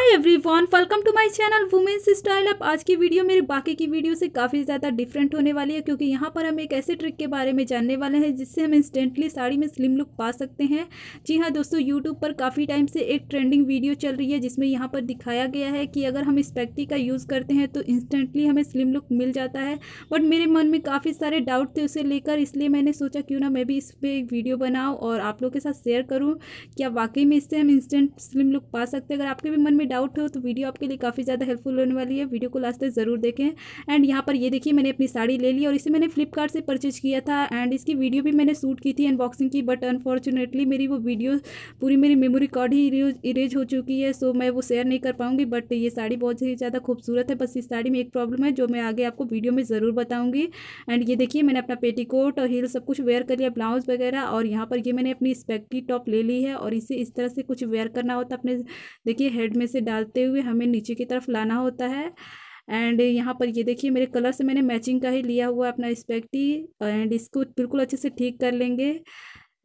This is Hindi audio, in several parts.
Hi everyone welcome to my channel women's style up आज की वीडियो मेरी बाकी की वीडियो से काफ़ी ज़्यादा डिफरेंट होने वाली है क्योंकि यहाँ पर हम एक ऐसे ट्रिक के बारे में जानने वाले हैं जिससे हम इंस्टेंटली साड़ी में स्लिम लुक पा सकते हैं। जी हाँ दोस्तों यूट्यूब पर काफ़ी टाइम से एक ट्रेंडिंग वीडियो चल रही है जिसमें यहाँ पर दिखाया गया है कि अगर हम इस स्पेक्टी का यूज़ करते हैं तो इंस्टेंटली हमें स्लिम लुक मिल जाता है। बट मेरे मन में काफ़ी सारे डाउट थे उसे लेकर, इसलिए मैंने सोचा क्यों ना मैं भी इस पर एक वीडियो बनाऊँ और आप लोग के साथ शेयर करूँ। क्या वाकई में इससे हम इंस्टेंट स्लिम लुक पा सकते हैं? अगर आपके भी मन में डाउट हो तो वीडियो आपके लिए काफ़ी ज़्यादा हेल्पफुल होने वाली है। वीडियो को लास्ट तक ज़रूर देखें। एंड यहाँ पर ये देखिए, मैंने अपनी साड़ी ले ली और इसे मैंने फ्लिपकार्ट से परचेज किया था। एंड इसकी वीडियो भी मैंने शूट की थी अनबॉक्सिंग की बट अनफॉर्चुनेटली मेरी वो वीडियो पूरी मेरी मेमोरी कार्ड ही इरेज हो चुकी है सो मैं वो शेयर नहीं कर पाऊँगी। बट ये साड़ी बहुत ही ज़्यादा खूबसूरत है। बस इस साड़ी में एक प्रॉब्लम है, जो मैं आगे आपको वीडियो में ज़रूर बताऊँगी। एंड ये देखिए, मैंने अपना पेटीकोट और हील सब कुछ वेयर कर लिया ब्लाउज वगैरह, और यहाँ पर ये मैंने अपनी स्पेक्टी टॉप ले ली है। और इसे इस तरह से कुछ वेयर करना होता है अपने देखिए हेड में से डालते हुए हमें नीचे की तरफ़ लाना होता है। एंड यहाँ पर ये देखिए, मेरे कलर से मैंने मैचिंग का ही लिया हुआ अपना स्पेक्टी एंड इसको बिल्कुल अच्छे से ठीक कर लेंगे।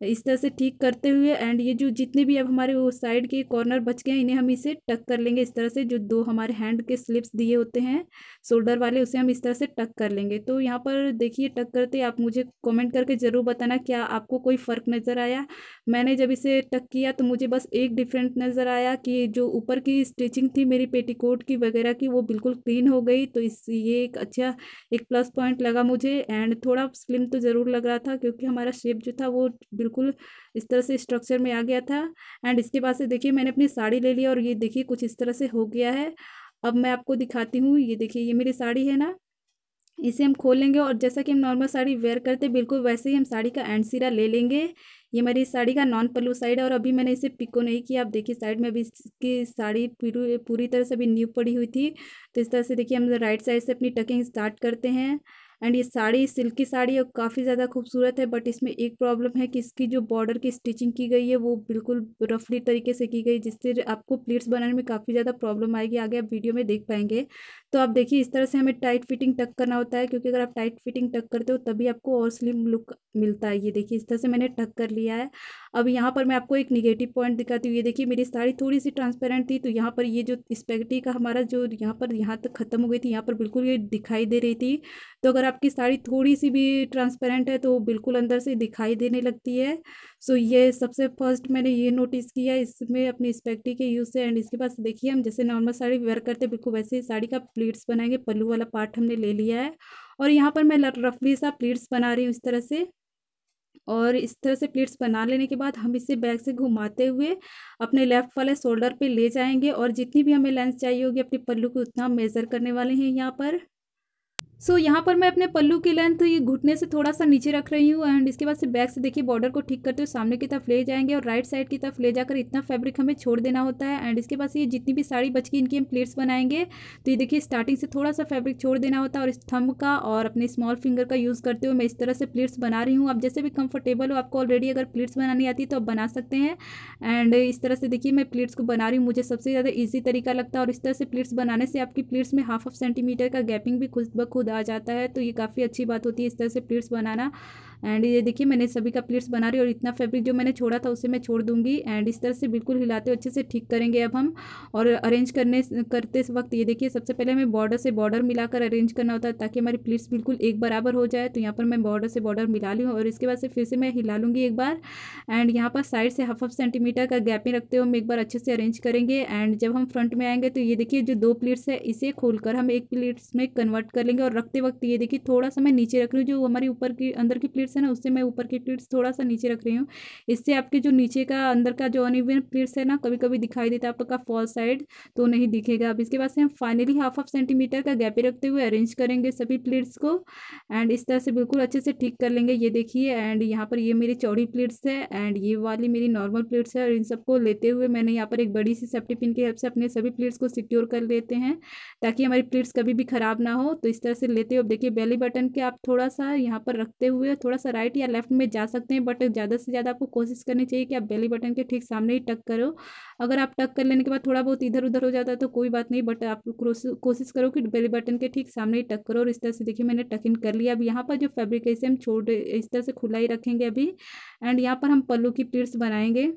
इस तरह से ठीक करते हुए एंड ये जो जितने भी अब हमारे वो साइड के कॉर्नर बच गए हैं, इन्हें हम इसे टक कर लेंगे। इस तरह से जो दो हमारे हैंड के स्लिप्स दिए होते हैं शोल्डर वाले, उसे हम इस तरह से टक कर लेंगे। तो यहाँ पर देखिए टक करते आप मुझे कमेंट करके ज़रूर बताना क्या आपको कोई फ़र्क नज़र आया। मैंने जब इसे टक किया तो मुझे बस एक डिफरेंट नज़र आया कि जो ऊपर की स्टिचिंग थी मेरी पेटीकोट की वगैरह की, वो बिल्कुल क्लीन हो गई। तो इस, ये एक अच्छा एक प्लस पॉइंट लगा मुझे। एंड थोड़ा स्लिम तो ज़रूर लग रहा था, क्योंकि हमारा शेप जो था वो बिल्कुल इस तरह से स्ट्रक्चर में आ गया था। एंड इसके बाद से देखिए मैंने अपनी साड़ी ले ली और ये देखिए कुछ इस तरह से हो गया है। अब मैं आपको दिखाती हूँ, ये देखिए, ये मेरी साड़ी है ना। इसे हम खोलेंगे और जैसा कि हम नॉर्मल साड़ी वेयर करते बिल्कुल वैसे ही हम साड़ी का एंड सिरा ले लेंगे। ये मेरी साड़ी का नॉन पल्लू साइड है और अभी मैंने इसे पिको नहीं किया। आप देखिए साइड में अभी इसकी साड़ी पूरी तरह से अभी न्यू पड़ी हुई थी। तो इस तरह से देखिए हम राइट साइड से अपनी टकिंग स्टार्ट करते हैं। एंड ये साड़ी, सिल्की साड़ी है काफ़ी ज़्यादा खूबसूरत है, बट इसमें एक प्रॉब्लम है कि इसकी जो बॉर्डर की स्टिचिंग की गई है, वो बिल्कुल रफली तरीके से की गई, जिससे आपको प्लेट्स बनाने में काफ़ी ज़्यादा प्रॉब्लम आएगी। आगे आप वीडियो में देख पाएँगे। तो आप देखिए, इस तरह से हमें टाइट फिटिंग टक करना होता है, क्योंकि अगर आप टाइट फिटिंग टक करते हो, तभी आपको और स्लिम लुक मिलता है। ये देखिए, इस तरह से मैंने टक कर लिया है। अब यहाँ पर मैं आपको एक निगेटिव पॉइंट दिखाती हूँ। ये देखिए, मेरी साड़ी थोड़ी सी ट्रांसपेरेंट थी तो यहाँ पर ये जो स्पेगटी का हमारा जो यहाँ पर, यहाँ तक ख़त्म हो गई थी, यहाँ पर बिल्कुल ये दिखाई दे रही थी। तो अगर आपकी साड़ी थोड़ी सी भी ट्रांसपेरेंट है तो बिल्कुल अंदर से दिखाई देने लगती है। सो ये सबसे फ़र्स्ट मैंने ये नोटिस किया इसमें अपनी स्पेक्टी के यूज़ से। एंड इसके बाद देखिए, हम जैसे नॉर्मल साड़ी वेयर करते बिल्कुल वैसे ही साड़ी का प्लीट्स बनाएँगे, पल्लू वाला पार्ट हमने ले लिया है। और यहाँ पर मैं रफली सा प्लीट्स बना रही हूँ इस तरह से। और इस तरह से प्लेट्स बना लेने के बाद हम इसे बैग से घुमाते हुए अपने लेफ़्ट वाले शोल्डर पे ले जाएँगे। और जितनी भी हमें लेंथ चाहिए होगी, अपने पल्लू को उतना मेज़र करने वाले हैं यहाँ पर। सो so, यहाँ पर मैं अपने पल्लू की लेंथ ये घुटने से थोड़ा सा नीचे रख रही हूँ एंड इसके बाद से बैक से देखिए बॉर्डर को ठीक करते हुए सामने की तरफ़ ले जाएँगे और राइट साइड की तरफ़ ले जाकर इतना फैब्रिक हमें छोड़ देना होता है एंड इसके बाद से ये जितनी भी साड़ी बच गई इनकी हम प्लेट्स बनाएँगे। तो ये देखिए स्टार्टिंग से थोड़ा सा फैब्रिक छोड़ देना होता है और इस थम का और अपने स्मॉल फिंगर का यूज़ करते हुए मैं इस तरह से प्लेट्स बना रही हूँ। आप जैसे भी कंफर्टेबल हो आपको ऑलरेडी अगर प्लेट्स बनानी आती है तो आप बना सकते हैं एंड इस तरह से देखिए मैं प्लेट्स को बना रही हूँ। मुझे सबसे ज़्यादा ईजी तरीका लगता है और इस तरह से प्लेट्स बनाने से आपकी प्लेट्स में हाफ़ ऑफ़ सेंटीमीटर का गैपिंग भी खुद ब खुद आ जाता है तो ये काफ़ी अच्छी बात होती है इस तरह से प्लेट्स बनाना। एंड ये देखिए, मैंने सभी का प्लेट्स बना रही और इतना फैब्रिक जो मैंने छोड़ा था, उसे मैं छोड़ दूँगी। एंड इस तरह से बिल्कुल हिलाते अच्छे से ठीक करेंगे अब हम। और अरेंज करने करते वक्त ये देखिए, सबसे पहले हमें बॉर्डर से बॉर्डर मिलाकर अरेंज करना होता है, ताकि हमारी प्लेट्स बिल्कुल एक बराबर हो जाए। तो यहाँ पर मैं बॉर्डर से बॉर्डर मिला लूँ और इसके बाद से फिर से मैं हिला लूँगी एक बार। एंड यहाँ पर साइड से हाफ़ हाफ़ सेंटीमीटर का गैप में रखते हुए हम एक बार अच्छे से अरेंज करेंगे। एंड जब हम फ्रंट में आएँगे तो ये देखिए, जो दो प्लेट्स है, इसे खोलकर हम एक प्लेट्स में कन्वर्ट कर लेंगे। और रखते वक्त ये देखिए, थोड़ा सा मैं नीचे रख रही हूँ, जो हमारी ऊपर की, अंदर की प्लेट्स है ना, उससे मैं ऊपर की प्लेट्स थोड़ा सा नीचे रख रही हूँ। इससे आपके जो नीचे का, अंदर का जो अनइवन प्लेट्स है ना कभी कभी दिखाई देता है आपका फॉल साइड तो नहीं दिखेगा। अब इसके बाद से हम फाइनली हाफ़ हाफ़ सेंटीमीटर का गैपे रखते हुए अरेंज करेंगे सभी प्लेट्स को एंड इस तरह से बिल्कुल अच्छे से ठीक कर लेंगे। ये देखिए एंड यहाँ पर ये मेरी चौड़ी प्लेट्स है एंड ये वाली मेरी नॉर्मल प्लेट्स है और इन सबको लेते हुए मैंने यहाँ पर एक बड़ी सी सेफ्टी पिन की हेल्प से अपने सभी प्लेट्स को सिक्योर कर लेते हैं ताकि हमारी प्लेट्स कभी भी ख़राब ना हो। तो इस तरह से लेते हुए देखिए, बेली बटन के आप थोड़ा सा यहाँ पर रखते हुए, थोड़ा सा राइट या लेफ़्ट में जा सकते हैं बट ज़्यादा से ज़्यादा आपको कोशिश करनी चाहिए कि आप बेली बटन के ठीक सामने ही टक करो। अगर आप टक कर लेने के बाद थोड़ा बहुत इधर उधर हो जाता है तो कोई बात नहीं बट आप कोशिश करो कि बेली बटन के ठीक सामने ही टक करो और इस तरह से देखिए मैंने टक इन कर लिया। अब यहाँ पर जो फेब्रिक है इसे हम छोड़, इस तरह से खुला ही रखेंगे अभी। एंड यहाँ पर हम पल्लू की प्लीट्स बनाएँगे।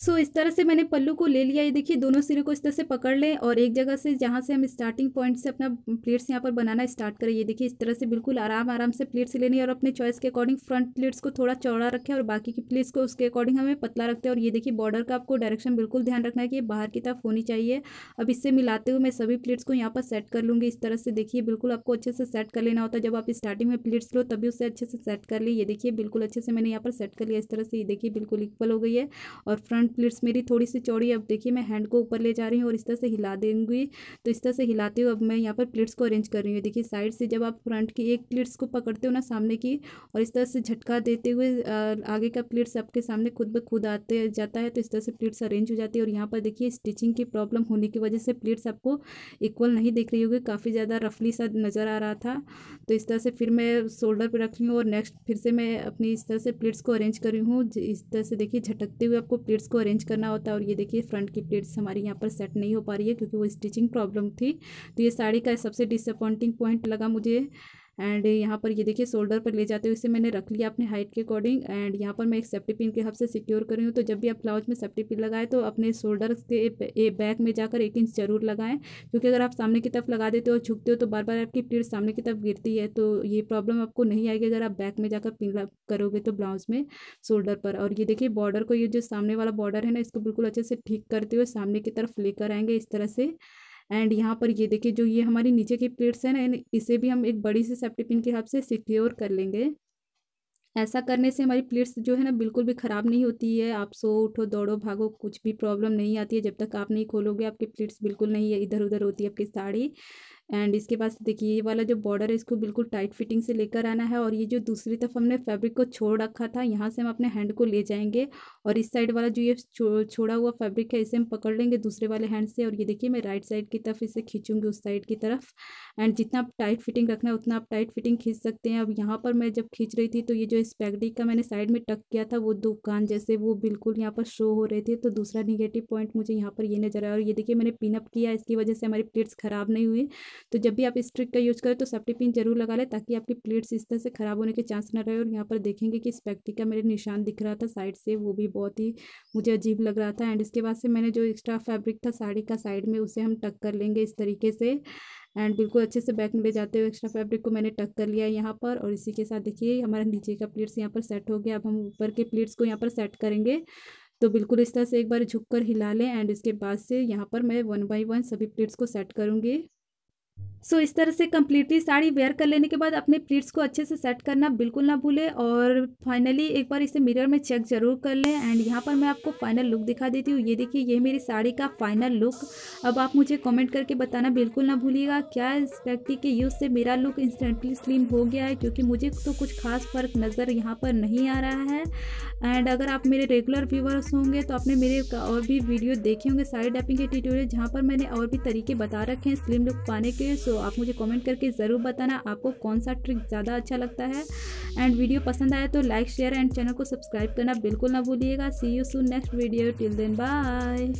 सो so, इस तरह से मैंने पल्लू को ले लिया। ये देखिए दोनों सिरे को इस तरह से पकड़ लें और एक जगह से जहाँ से हम स्टार्टिंग पॉइंट से अपना प्लेट्स यहाँ पर बनाना स्टार्ट करें। ये देखिए इस तरह से बिल्कुल आराम आराम से प्लेट्स लेनी और अपने चॉइस के अकॉर्डिंग फ्रंट प्लेट्स को थोड़ा चौड़ा रखें और बाकी की प्लेट्स को उसके अकॉर्डिंग हमें पतला रखते हैं। और ये देखिए बॉर्डर का आपको डायरेक्शन बिल्कुल ध्यान रखना है कि बाहर की तरफ़ होनी चाहिए। अब इससे मिलाते हुए मैं सभी प्लेट्स को यहाँ पर सेट कर लूँगी। इस तरह से देखिए बिल्कुल आपको अच्छे से सेट कर लेना होता है। जब आप स्टार्टिंग में प्लेट्स लो तभी उससे अच्छे से सेट कर ली। ये देखिए बिल्कुल अच्छे से मैंने यहाँ पर सेट कर लिया। इस तरह से ये देखिए बिल्कुल इक्वल हो गई है और फ्रंट प्लेट्स मेरी थोड़ी सी चौड़ी, अब देखिए मैं हैंड को ऊपर ले जा रही हूँ और इस तरह से हिला देंगी। तो इस तरह से हिलाते हुए अब मैं यहाँ पर प्लेट्स को अरेंज कर रही हूँ। देखिए साइड से जब आप फ्रंट की एक प्लेट्स को पकड़ते हो ना सामने की और इस तरह से झटका देते हुए आगे का प्लेट्स आपके सामने खुद ब खुद आते जाता है तो इस तरह से प्लेट्स अरेंज हो जाती है। और यहाँ पर देखिए स्टिचिंग की प्रॉब्लम होने की वजह से प्लेट्स आपको इक्वल नहीं दिख रही होगी, काफ़ी ज़्यादा रफली सा नज़र आ रहा था। तो इस तरह से फिर मैं शोल्डर पर रख रही हूँ और नेक्स्ट फिर से मैं अपनी इस तरह से प्लेट्स को अरेंज कर रही हूँ। इस तरह से देखिए झटकते हुए आपको प्लेट्स को अरेंज करना होता है और ये देखिए फ्रंट की प्लेट्स हमारी यहाँ पर सेट नहीं हो पा रही है क्योंकि वो स्टिचिंग प्रॉब्लम थी। तो ये साड़ी का सबसे डिसअपॉइंटिंग पॉइंट लगा मुझे। एंड यहाँ पर ये देखिए शोल्डर पर ले जाते हुए इसे मैंने रख लिया अपने हाइट के अकॉर्डिंग एंड यहाँ पर मैं एक सेफ्टी पिन के हब से सिक्योर कर रही हूँ। तो जब भी आप ब्लाउज में सेफ्टी पिन लगाए तो अपने शोल्डर के बैक में जाकर एक इंच ज़रूर लगाएँ, क्योंकि अगर आप सामने की तरफ़ लगा देते हो झुकते हो तो बार बार आपकी प्लेट सामने की तरफ़ गिरती है तो ये प्रॉब्लम आपको नहीं आएगी अगर आप बैक में जाकर पिन करोगे तो ब्लाउज में शोल्डर पर। और ये देखिए बॉर्डर को ये जो सामने वाला बॉर्डर है ना, इसको बिल्कुल अच्छे से ठीक करते हुए सामने की तरफ़ लेकर आएँगे इस तरह से। एंड यहाँ पर ये देखिए, जो ये हमारी नीचे की प्लेट्स हैं ना इसे भी हम एक बड़ी सी सेफ्टी पिन के हिसाब से सिक्योर कर लेंगे। ऐसा करने से हमारी प्लेट्स जो है ना, बिल्कुल भी ख़राब नहीं होती है। आप सो उठो, दौड़ो, भागो, कुछ भी प्रॉब्लम नहीं आती है। जब तक आप नहीं खोलोगे, आपकी प्लेट्स बिल्कुल नहीं है इधर उधर होती है आपकी साड़ी। एंड इसके बाद देखिए ये वाला जो बॉर्डर है इसको बिल्कुल टाइट फिटिंग से लेकर आना है। और ये जो दूसरी तरफ़ हमने फैब्रिक को छोड़ रखा था यहाँ से हम अपने हैंड को ले जाएँगे। और इस साइड वाला जो ये छो, छोड़ा हुआ फैब्रिक है इसे हम पकड़ लेंगे दूसरे वाले हैंड से। और ये देखिए मैं राइट साइड की तरफ़ इसे खींचूँगी उस साइड की तरफ़। एंड जितना आप टाइट फिटिंग रखना है उतना आप टाइट फिटिंग खींच सकते हैं। अब यहाँ पर मैं जब खींच रही थी तो ये जो स्पैगडी का मैंने साइड में टक किया था वो दुकान जैसे वो बिल्कुल यहाँ पर शो हो रहे थे। तो दूसरा निगेटिव पॉइंट मुझे यहाँ पर ये नज़र आया। और ये देखिए मैंने पिनअप किया। इसकी वजह से हमारी प्लेट्स ख़राब नहीं हुई। तो जब भी आप इस ट्रिक का यूज़ करें तो सेफ्टी पिन ज़रूर लगा लें ताकि आपकी प्लेट्स इस तरह से ख़राब होने के चांस ना रहे और यहाँ पर देखेंगे कि स्पेक्टी का मेरे निशान दिख रहा था साइड से, वो भी बहुत ही मुझे अजीब लग रहा था। एंड इसके बाद से मैंने जो एक्स्ट्रा फैब्रिक था साड़ी का साइड में उसे हम टक कर लेंगे इस तरीके से। एंड बिल्कुल अच्छे से बैक में ले जाते हुए एक्स्ट्रा फैब्रिक को मैंने टक कर लिया यहाँ पर और इसी के साथ देखिए हमारा नीचे का प्लेट्स यहाँ पर सेट हो गया। अब हम ऊपर के प्लेट्स को यहाँ पर सेट करेंगे। तो बिल्कुल इस तरह से एक बार झुक कर हिला लें एंड इसके बाद से यहाँ पर मैं वन बाई वन सभी प्लेट्स को सेट करूँगी। सो इस तरह से कम्प्लीटली साड़ी वेयर कर लेने के बाद अपने प्लीट्स को अच्छे से सेट करना बिल्कुल ना भूलें और फाइनली एक बार इसे मिरर में चेक ज़रूर कर लें एंड यहाँ पर मैं आपको फाइनल लुक दिखा देती हूँ। ये देखिए, ये मेरी साड़ी का फाइनल लुक अब आप मुझे कमेंट करके बताना बिल्कुल ना भूलिएगा। क्या इस व्यक्ति के यूज़ से मेरा लुक इंस्टेंटली स्लिम हो गया है? क्योंकि मुझे तो कुछ खास फ़र्क नज़र यहाँ पर नहीं आ रहा है। एंड अगर आप मेरे रेगुलर व्यूवर्स होंगे तो आपने मेरे और भी वीडियो देखे होंगे साड़ी डैपिंग के ट्यूटोरियल जहाँ पर मैंने और भी तरीके बता रखे हैं स्लिम लुक पाने के सो आप मुझे कमेंट करके ज़रूर बताना आपको कौन सा ट्रिक ज़्यादा अच्छा लगता है। एंड वीडियो पसंद आया तो लाइक शेयर एंड चैनल को सब्सक्राइब करना बिल्कुल ना भूलिएगा। See you soon next video till then bye